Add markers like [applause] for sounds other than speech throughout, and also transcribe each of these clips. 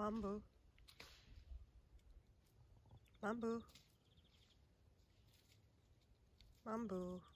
Mambo. Mambo. Mambo.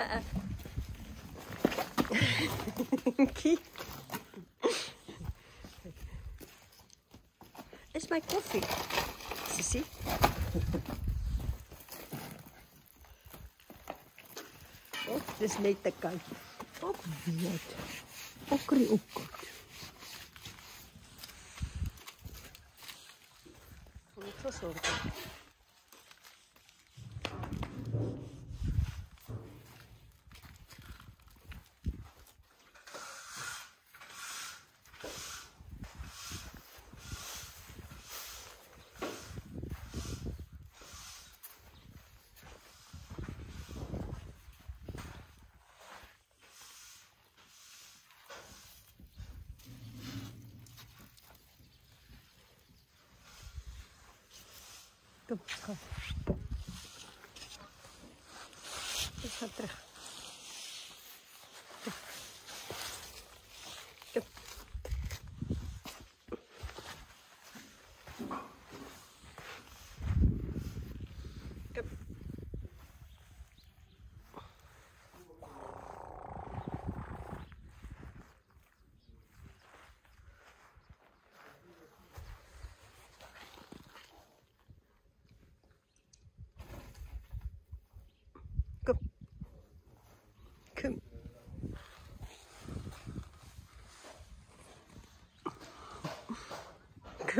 Uh-uh. [laughs] It's my coffee. Sissy. Oh, dis net te koud. Op oh, weet. Okrie ook oh, koud. Moet verzorgen. Kom, Тупка. Посмотри.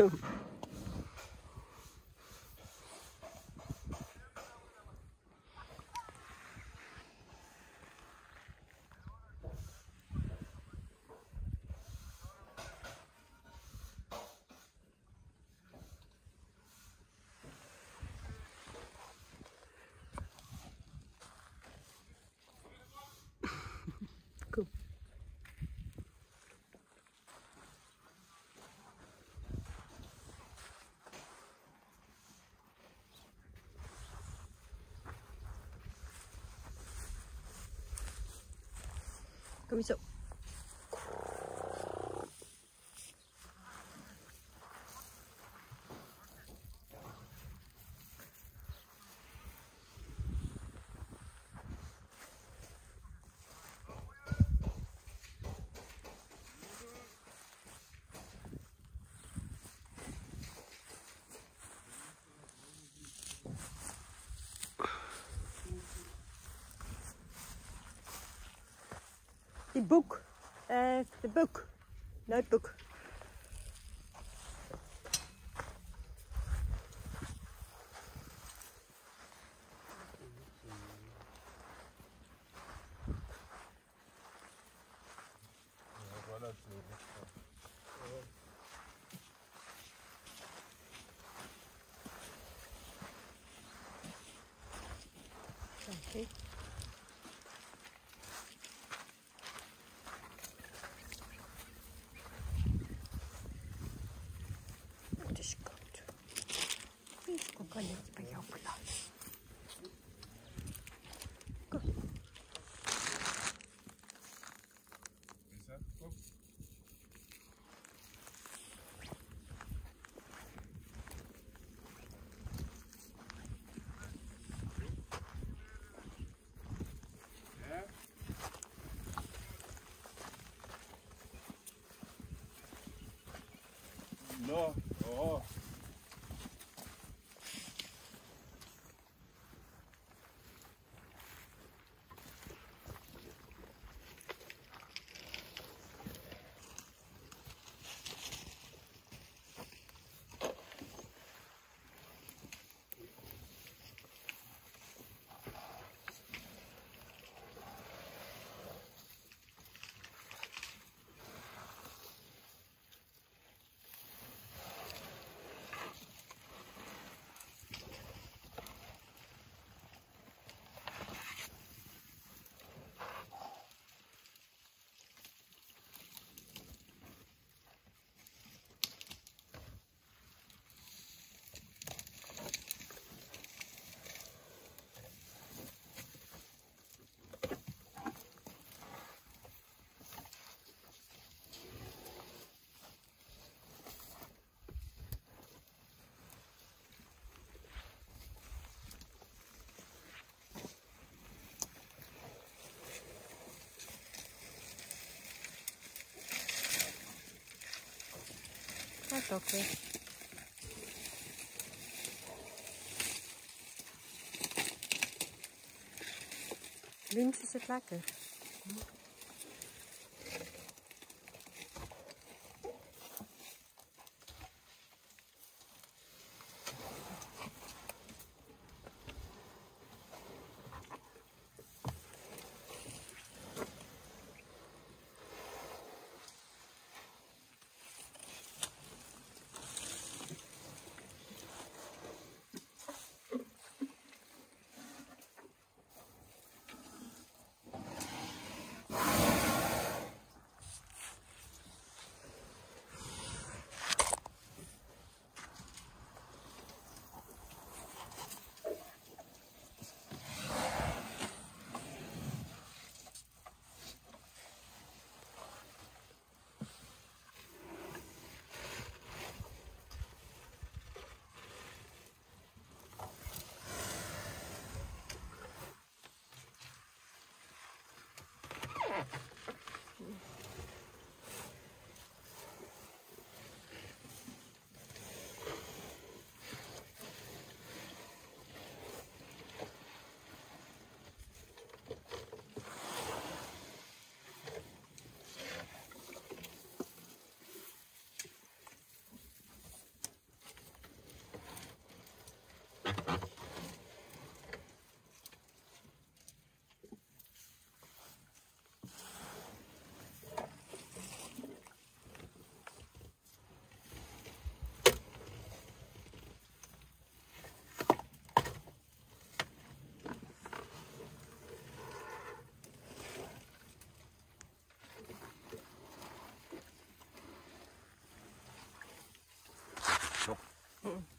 YouTube. Comme ça. die boek, uh, de boek, notebook. Okay. Кошечку колять поехала. No. Links is het lekker. Mm.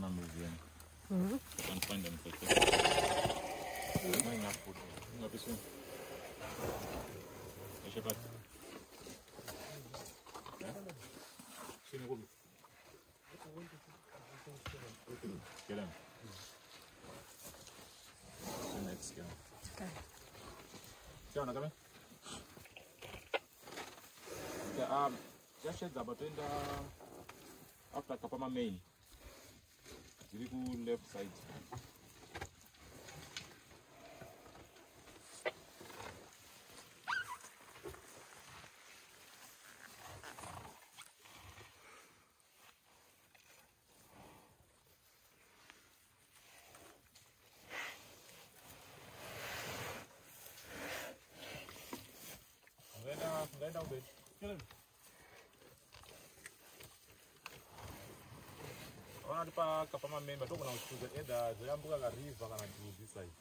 Is het lekker. numbers here. Mhm. I can find them quickly. Enough food. Ungaphi soon? Hey, Shepherd. Yeah? Sini kubi. Get him. The next guy. Okay. Siyaona kame? Okay, um, siyashedza batenda after Kapama main. dziri kuleft side Right now, right now, bitch. Kill him. paka pamamemba tokona kuchuza either zvoyambuka karivha kana kuti this side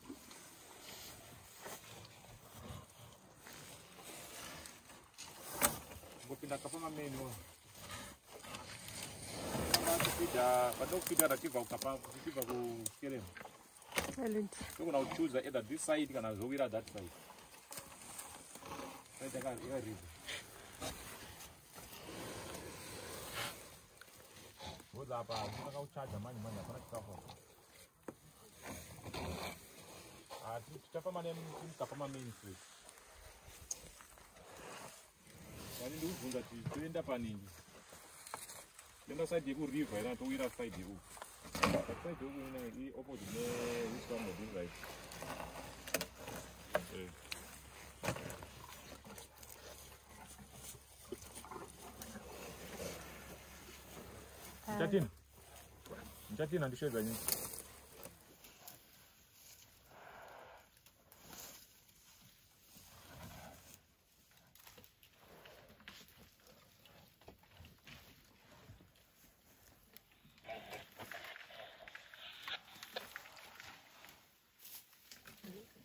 ngopinda kapamamenu kufidha patokufidha ratibva kukapa tichibva kukerema tokona kuchuza either this side kana zvowira that side. Saidakariva kuza apa hakuna kauchaja manje manje hapana chikafu. Ah, Asi tichafamba nemukapama main street ani ndikubvunza kuti toenda panini toenda saidi yekurivha ina towira saidi yeuku saidi yeuku ina iri opposite newiswamodin right Mchatina. Mchatina ndishe za nyinyi.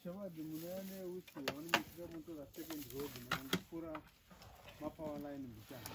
chavadi munoyane uti vanomuitira mutora second road mangopfuura mapower line muchana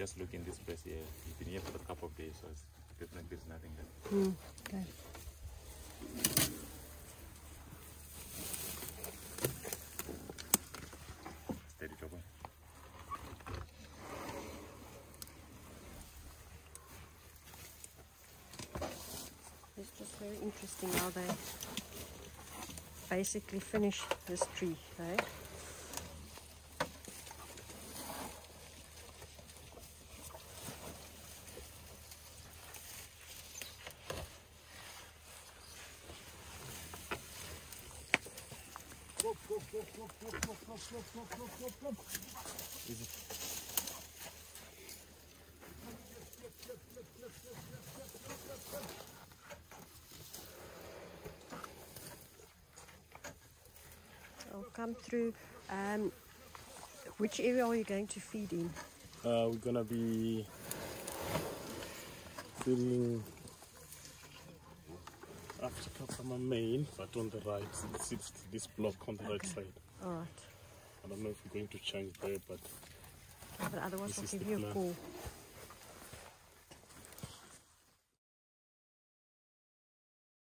just look in this place here. You've been here for a couple of days, so it's definitely there's nothing there. Hmm. Okay. Steady, Jobo. It's just very interesting how they basically finish this tree, eh? I'll come through. Um, which area are you going to feed in? Uh, we're gonna be feeding Africa from a main, but on the right. It's, it's this block on the right side. All right. I don't know if we're going to change there, but But otherwise, I'll give you a plan. call.